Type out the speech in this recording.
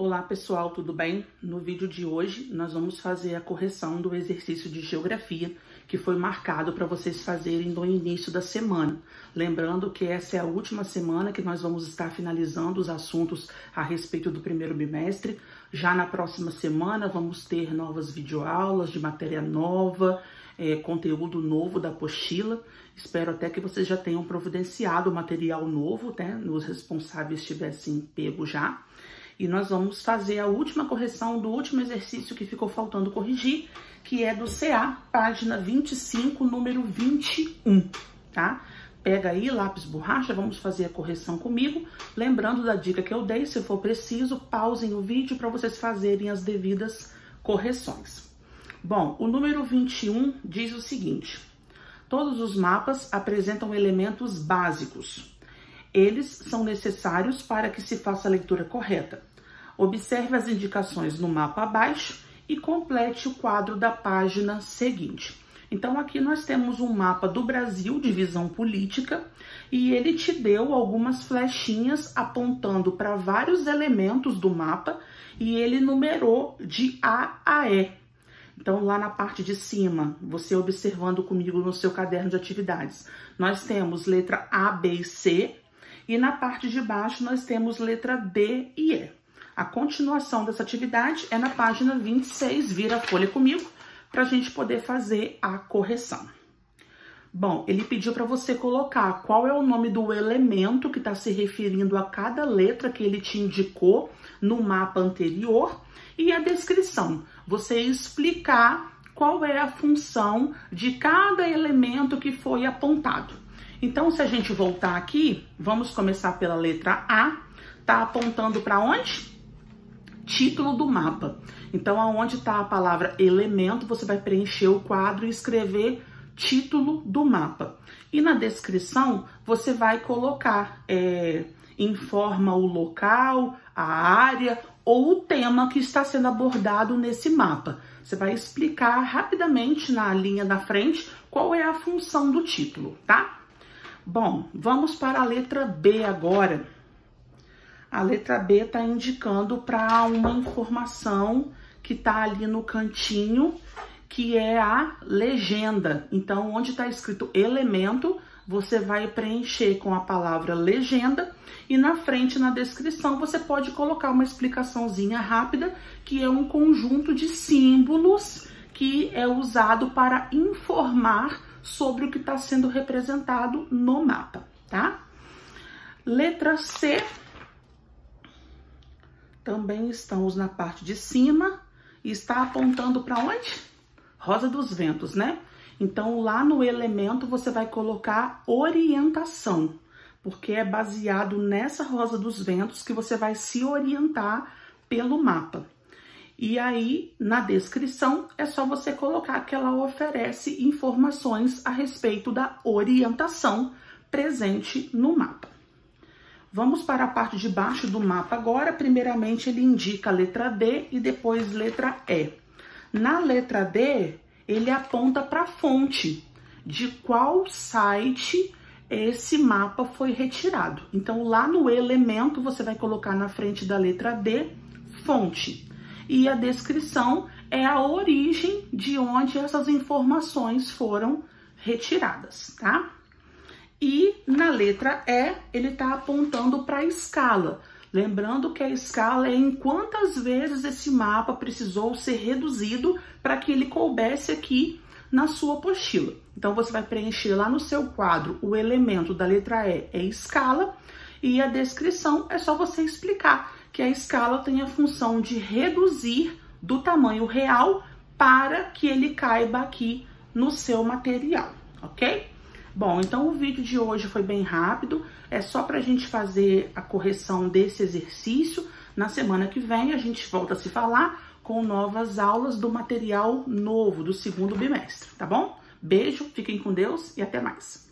Olá pessoal, tudo bem? No vídeo de hoje nós vamos fazer a correção do exercício de geografia que foi marcado para vocês fazerem no início da semana. Lembrando que essa é a última semana que nós vamos estar finalizando os assuntos a respeito do primeiro bimestre. Já na próxima semana vamos ter novas videoaulas de matéria nova, é, conteúdo novo da apostila. Espero até que vocês já tenham providenciado o material novo, né? Os responsáveis tivessem pego já. E nós vamos fazer a última correção do último exercício que ficou faltando corrigir, que é do CA, página 25, número 21, tá? Pega aí lápis borracha, vamos fazer a correção comigo. Lembrando da dica que eu dei, se for preciso, pausem o vídeo para vocês fazerem as devidas correções. Bom, o número 21 diz o seguinte: todos os mapas apresentam elementos básicos. Eles são necessários para que se faça a leitura correta. Observe as indicações no mapa abaixo e complete o quadro da página seguinte. Então, aqui nós temos um mapa do Brasil de visão política e ele te deu algumas flechinhas apontando para vários elementos do mapa e ele numerou de A a E. Então, lá na parte de cima, você observando comigo no seu caderno de atividades, nós temos letra A, B e C e na parte de baixo nós temos letra D e E. A continuação dessa atividade é na página 26, vira a folha comigo, para a gente poder fazer a correção. Bom, ele pediu para você colocar qual é o nome do elemento que está se referindo a cada letra que ele te indicou no mapa anterior e a descrição. Você explicar qual é a função de cada elemento que foi apontado. Então, se a gente voltar aqui, vamos começar pela letra A. Tá apontando para onde? Título do mapa. Então, aonde está a palavra elemento, você vai preencher o quadro e escrever título do mapa. E na descrição, você vai colocar, é, informa o local, a área ou o tema que está sendo abordado nesse mapa. Você vai explicar rapidamente na linha da frente qual é a função do título, tá? Bom, vamos para a letra B agora. A letra B está indicando para uma informação que está ali no cantinho, que é a legenda. Então, onde está escrito elemento, você vai preencher com a palavra legenda e na frente, na descrição, você pode colocar uma explicaçãozinha rápida, que é um conjunto de símbolos que é usado para informar sobre o que está sendo representado no mapa, tá? Letra C também estamos na parte de cima e está apontando para onde? Rosa dos ventos, né? Então, lá no elemento, você vai colocar orientação, porque é baseado nessa rosa dos ventos que você vai se orientar pelo mapa. E aí, na descrição, é só você colocar que ela oferece informações a respeito da orientação presente no mapa. Vamos para a parte de baixo do mapa agora. Primeiramente, ele indica a letra D e depois letra E. Na letra D, ele aponta para a fonte de qual site esse mapa foi retirado. Então, lá no elemento, você vai colocar na frente da letra D, fonte. E a descrição é a origem de onde essas informações foram retiradas, tá? E na letra E, ele está apontando para a escala. Lembrando que a escala é em quantas vezes esse mapa precisou ser reduzido para que ele coubesse aqui na sua apostila. Então, você vai preencher lá no seu quadro o elemento da letra E é escala e a descrição é só você explicar que a escala tem a função de reduzir do tamanho real para que ele caiba aqui no seu material, ok? Bom, então o vídeo de hoje foi bem rápido, é só para a gente fazer a correção desse exercício. Na semana que vem a gente volta a se falar com novas aulas do material novo do segundo bimestre, tá bom? Beijo, fiquem com Deus e até mais.